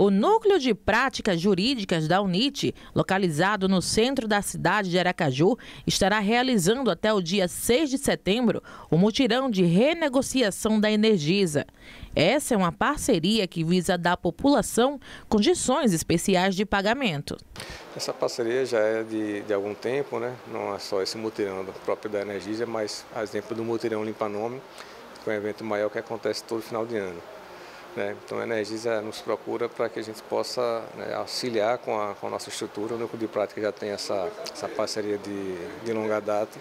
O Núcleo de Práticas Jurídicas da UNIT, localizado no centro da cidade de Aracaju, estará realizando até o dia 6 de setembro o mutirão de renegociação da Energisa. Essa é uma parceria que visa dar à população condições especiais de pagamento. Essa parceria já é de, de algum tempo, né? não é só esse mutirão próprio da Energisa, mas exemplo do mutirão Limpa Nome, que é um evento maior que acontece todo final de ano. Né? Então a Energisa nos procura para que a gente possa né, auxiliar com a, com a, nossa estrutura. O Núcleo de Prática já tem essa, essa parceria de, de longa data.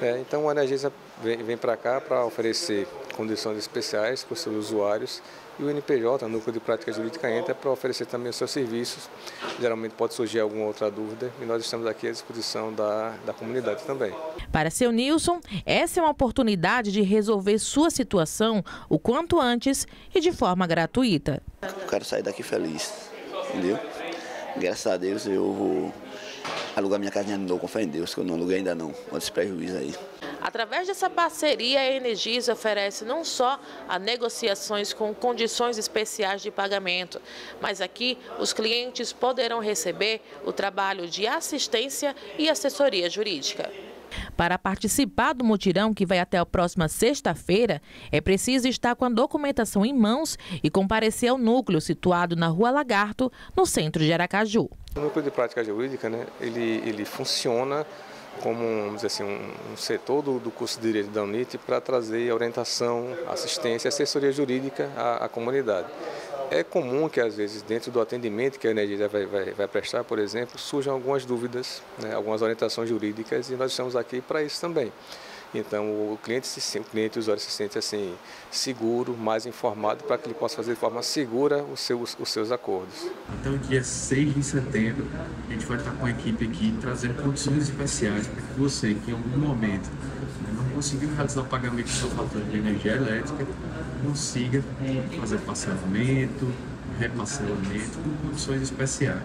Né? Então a Energisa vem, vem para cá para oferecer condições especiais para os seus usuários e o NPJ, o Núcleo de Prática Jurídica, entra para oferecer também os seus serviços. Geralmente pode surgir alguma outra dúvida e nós estamos aqui à disposição da, da comunidade também. Para seu Nilson, essa é uma oportunidade de resolver sua situação o quanto antes e de forma gratuita. Eu quero sair daqui feliz, entendeu? Graças a Deus eu vou alugar minha casinha de novo, com fé em Deus, que eu não aluguei ainda não. Olha esse prejuízo aí. Através dessa parceria, a Energisa oferece não só a negociações com condições especiais de pagamento, mas aqui os clientes poderão receber o trabalho de assistência e assessoria jurídica. Para participar do mutirão, que vai até a próxima sexta-feira, é preciso estar com a documentação em mãos e comparecer ao núcleo situado na Rua Lagarto, no centro de Aracaju. O núcleo de prática jurídica, né, ele, ele funciona como assim, um, um setor do, do, curso de Direito da UNIT para trazer orientação, assistência e assessoria jurídica à, à, comunidade. É comum que, às vezes, dentro do atendimento que a Energia vai, vai, vai prestar, por exemplo, surjam algumas dúvidas, né, algumas orientações jurídicas e nós estamos aqui para isso também. Então o cliente, se, o cliente usuário se sente assim seguro, mais informado para que ele possa fazer de forma segura os seus, os seus acordos. Então dia 6 de setembro a gente vai estar com a equipe aqui trazendo condições especiais para que você que em algum momento né, não conseguiu realizar o pagamento do seu fatura de energia elétrica, consiga fazer parcelamento, reparcelamento com condições especiais.